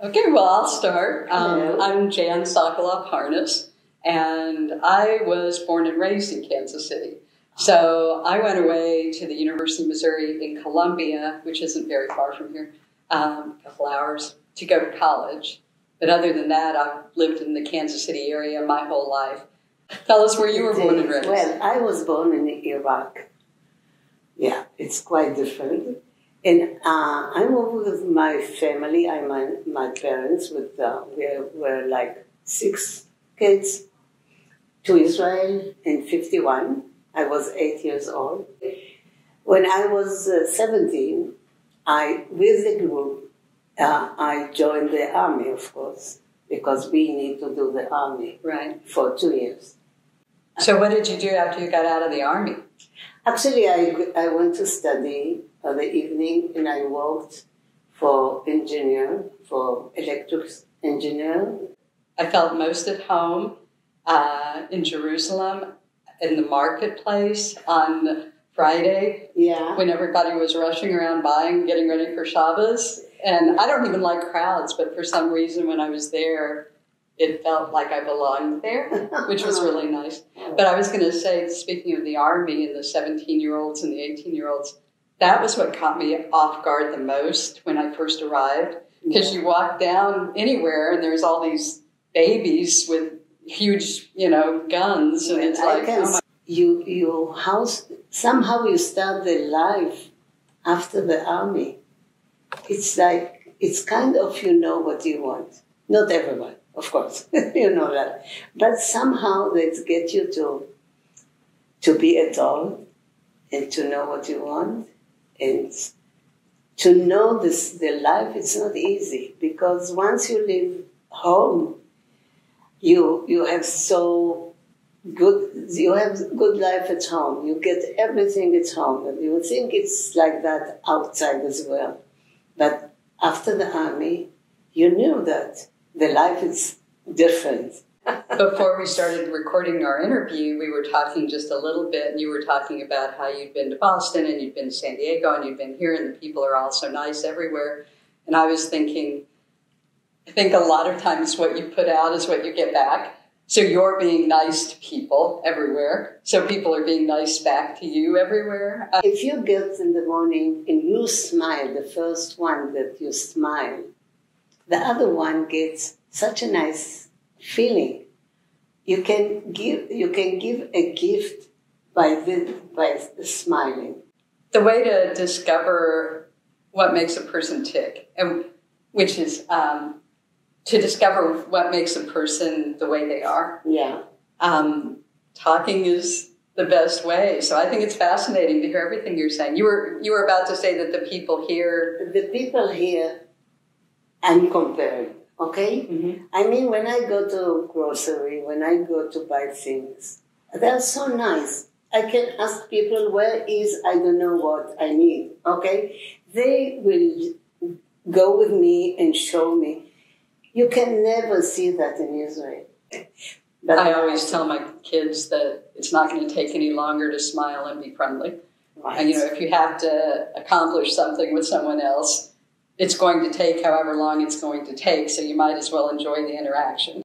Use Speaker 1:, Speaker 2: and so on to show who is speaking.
Speaker 1: Okay, well, I'll start. Um, I'm Jan Sokoloff Harness, and I was born and raised in Kansas City. So I went away to the University of Missouri in Columbia, which isn't very far from here, um, a couple hours, to go to college. But other than that, I've lived in the Kansas City area my whole life. Tell us where you were born and raised.
Speaker 2: Well, I was born in Iraq. Yeah, it's quite different. And uh, I moved with my family. I my my parents with uh, we were like six kids to Israel in fifty one. I was eight years old. When I was uh, seventeen, I with the group uh, I joined the army, of course, because we need to do the army
Speaker 1: Right.
Speaker 2: for two years.
Speaker 1: So what did you do after you got out of the army?
Speaker 2: Actually, I, I went to study in the evening and I worked for engineer, for electric engineer.
Speaker 1: I felt most at home uh, in Jerusalem, in the marketplace on Friday
Speaker 2: Yeah.
Speaker 1: when everybody was rushing around buying, getting ready for Shabbos. And I don't even like crowds, but for some reason when I was there, it felt like I belonged there, which was really nice. But I was going to say, speaking of the army and the 17 year olds and the 18 year olds, that was what caught me off guard the most when I first arrived. Because you walk down anywhere and there's all these babies with huge, you know, guns, and it's
Speaker 2: I
Speaker 1: like, oh my,
Speaker 2: you you house somehow you start the life after the army. It's like it's kind of you know what you want. Not everyone, of course, you know that, but somehow that get you to to be adult and to know what you want and to know this the life. It's not easy because once you leave home, you you have so good you have good life at home. You get everything at home. And you think it's like that outside as well. But after the army you knew that the life is different
Speaker 1: Before we started recording our interview, we were talking just a little bit, and you were talking about how you'd been to Boston and you'd been to San Diego and you'd been here, and the people are all so nice everywhere. And I was thinking, I think a lot of times what you put out is what you get back. So you're being nice to people everywhere. So people are being nice back to you everywhere. Uh,
Speaker 2: if you get in the morning and you smile the first one that you smile the other one gets such a nice feeling you can give you can give a gift by the, by smiling
Speaker 1: the way to discover what makes a person tick, and which is um, to discover what makes a person the way they are.
Speaker 2: yeah
Speaker 1: Um, talking is the best way. So I think it's fascinating to hear everything you're saying. You were you were about to say that the people here.
Speaker 2: the people here I'm okay? Mm-hmm. I mean, when I go to grocery, when I go to buy things, they're so nice. I can ask people where is I don't know what I need, okay? They will go with me and show me. You can never see that in Israel. But
Speaker 1: I always tell my kids that it's not going to take any longer to smile and be friendly.
Speaker 2: Right.
Speaker 1: And you know, if you have to accomplish something with someone else, it's going to take however long it's going to take. So you might as well enjoy the interaction.